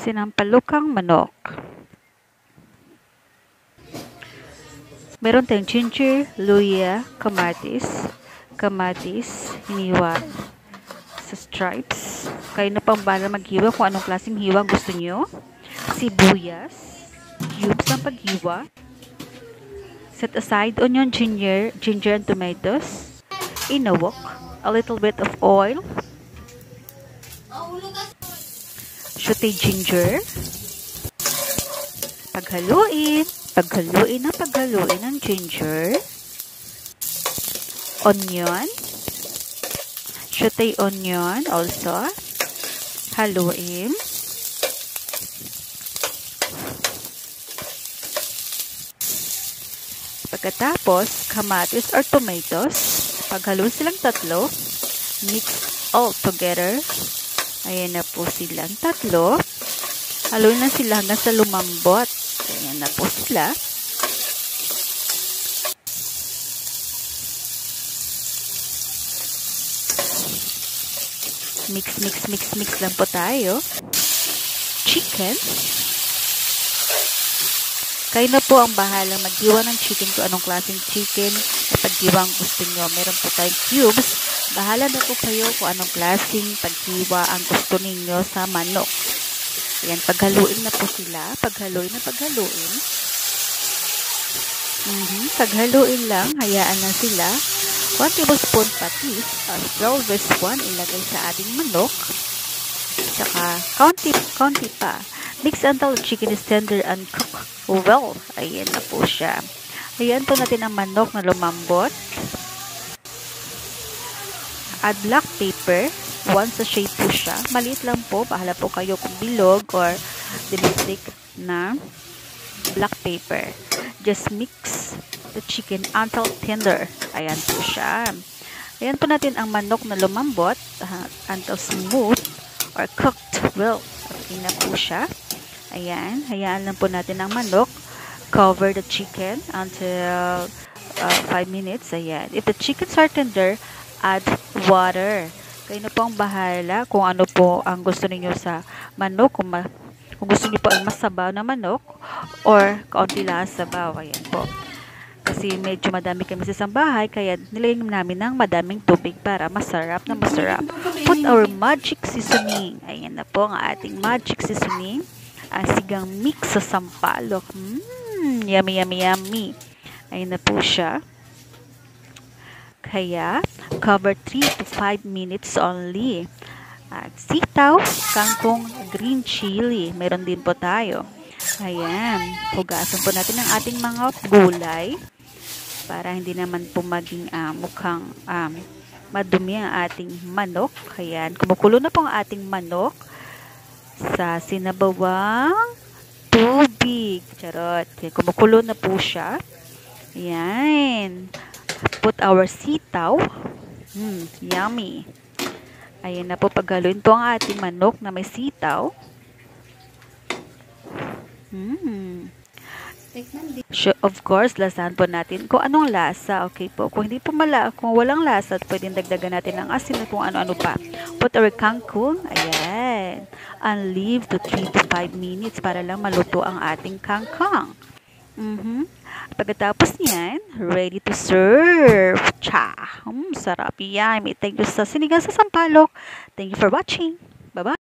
sinampalukang manok. Meron tayong ginger, luya, kamatis, kamatis, hiniwa sa stripes. Kayo na pang bala maghiwa kung anong klaseng hiwa gusto nyo. Sibuyas, cubes ng paghiwa. Set aside onion, ginger, ginger and tomatoes. Inawok, a little bit of oil. Shote ginger. Paghaluin. Paghaluin na paghaluin ng ginger. Onion. Shote onion also. Haluin. Pagkatapos, kamatis or tomatoes. Paghaluin silang tatlo. Mix all together. Ayan na po silang tatlo. Haluin na sila hanggang sa lumambot. Ayan na po sila. Mix, mix, mix, mix lang po tayo. Chicken. Kayo na po ang bahalang maghiwa ng chicken kung anong klaseng chicken at paghiwa ang gusto nyo. Meron po tayong cubes. Bahala na po kayo kung anong klaseng paghiwa ang gusto ninyo sa manok. Ayan, paghaluin na po sila. Paghaluin na paghaluin. Mm -hmm. Paghaluin lang, hayaan na sila. 1 tablespoon patis well as 1 ilagay sa ating manok. Saka, konti, konti pa. Mix until the chicken is tender and cook well. Ayan na po siya. Ayan po natin ang manok na lumambot. Add black pepper. One sachet po siya. Maliit lang po. Bahala po kayo kung bilog or domestic na black pepper. Just mix the chicken until tender. Ayan po siya. Ayan po natin ang manok na lumambot uh, until smooth or cooked well. Okay na po siya. Ayan. Hayaan lang po natin ang manok. Cover the chicken until 5 uh, minutes. Ayan. If the chickens are tender, add water. Kayo na po ang bahala kung ano po ang gusto niyo sa manok. Kung, ma kung gusto niyo po ay masabaw na manok or kaunti lang sabaw. Ayan po. Kasi medyo madami kami sa isang bahay, kaya nilagyan namin ng madaming tubig para masarap na masarap. Put our magic seasoning. Ayan na po ang ating magic seasoning. Ang sigang mix sa sampalok. Mmm, yummy, yummy, yummy. Ayan na po siya. Kaya, cover 3 to 5 minutes only. At sitaw, kangkong, green chili. Meron din po tayo. Ayan. Hugasan po natin ang ating mga gulay para hindi naman po maging uh, mukhang um, madumi ang ating manok. Ayan. Kumukulo na po ang ating manok sa sinabawang tubig. Charot. Kumukulo na po siya. Ayan. Put our sitaw. Hmm, yummy. Ayan na po, paghaluin po ang ating manok na may sitaw. Hmm. Sure, of course, lasahan po natin kung anong lasa. Okay po. Kung hindi po mala, kung walang lasa, pwedeng dagdagan natin ng asin at kung ano-ano pa. Put our kangkong. Ayan. And leave to 3 to 5 minutes para lang maluto ang ating kangkong. Mm-hmm. Pagkatapos niyan, ready to serve. Cha! Um, sarap yan. Thank you sa sinigang sa sampalok. Thank you for watching. Bye-bye.